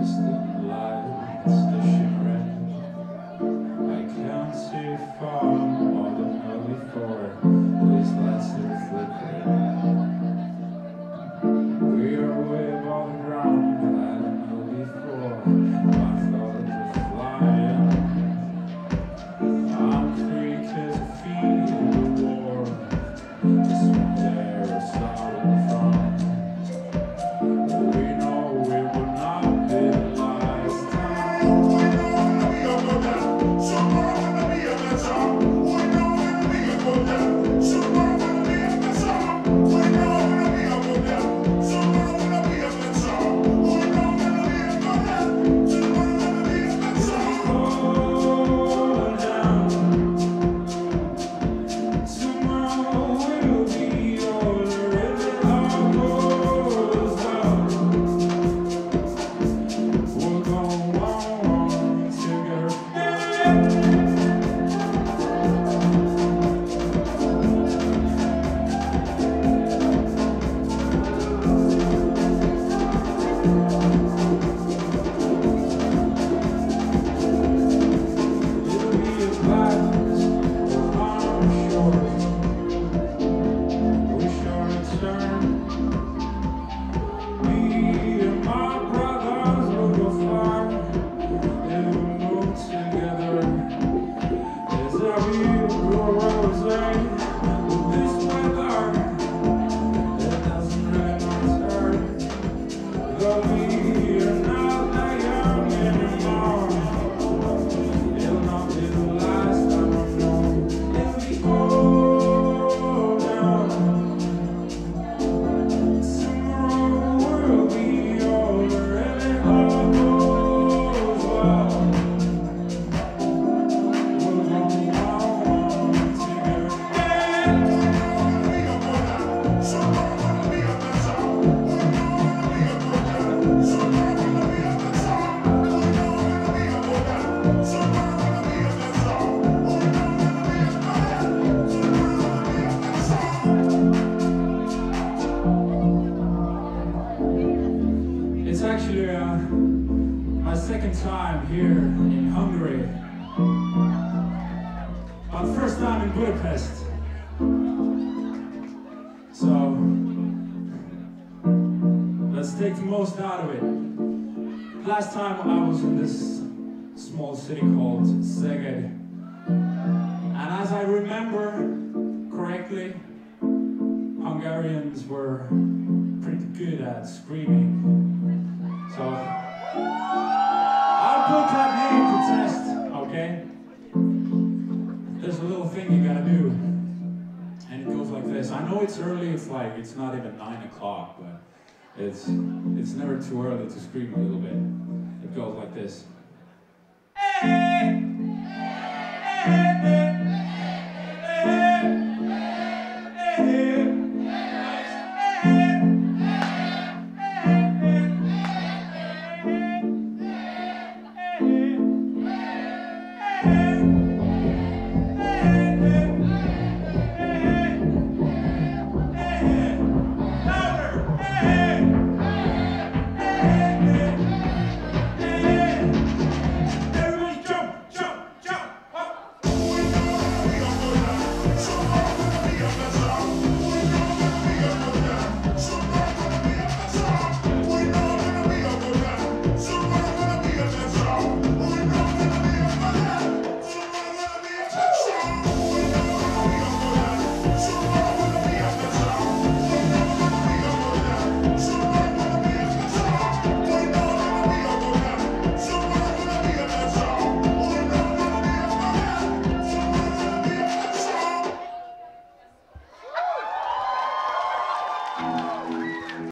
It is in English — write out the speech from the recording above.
distant lights, I'm It's uh, my second time here in Hungary. But first time in Budapest. So let's take the most out of it. Last time I was in this small city called Szeged. And as I remember correctly, Hungarians were pretty good at screaming. So I'll put that name to test, okay? There's a little thing you gotta do. And it goes like this. I know it's early, it's like it's not even nine o'clock, but it's it's never too early to scream a little bit. It goes like this.